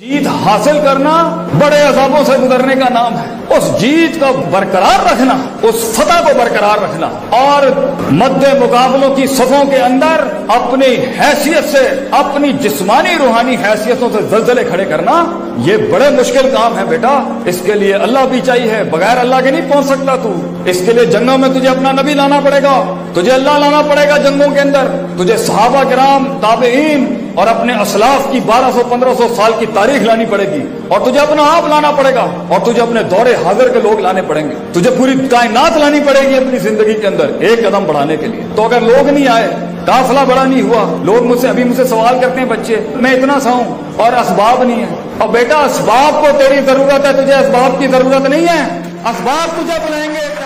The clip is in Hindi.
जीत हासिल करना बड़े अजाबों से गुजरने का नाम है। उस जीत को बरकरार रखना, उस फतह को बरकरार रखना और मद्दे मुकाबलों की सफों के अंदर अपनी हैसियत से, अपनी जिस्मानी रूहानी हैसियतों से जलजले खड़े करना, ये बड़े मुश्किल काम है बेटा। इसके लिए अल्लाह भी चाहिए, बगैर अल्लाह के नहीं पहुँच सकता तू। इसके लिए जंगों में तुझे अपना नबी लाना पड़ेगा, तुझे अल्लाह लाना पड़ेगा जंगों के अंदर। तुझे सहाबा कराम ताबेईन और अपने असलाफ की 1200-1500 साल की तारीख लानी पड़ेगी। और तुझे अपना आप लाना पड़ेगा। और तुझे अपने दौरे हाजिर के लोग लाने पड़ेंगे। तुझे पूरी कायनात लानी पड़ेगी अपनी ज़िंदगी के अंदर, एक कदम बढ़ाने के लिए। तो अगर लोग नहीं आए, काफला बड़ा नहीं हुआ। लोग मुझसे, अभी मुझसे सवाल करते हैं बच्चे, मैं इतना सा हूँ और असबाब नहीं है। और बेटा, असबाब को तेरी ज़रूरत है, तुझे असबाब की ज़रूरत नहीं है। असबाब तुझे बुलाएँगे।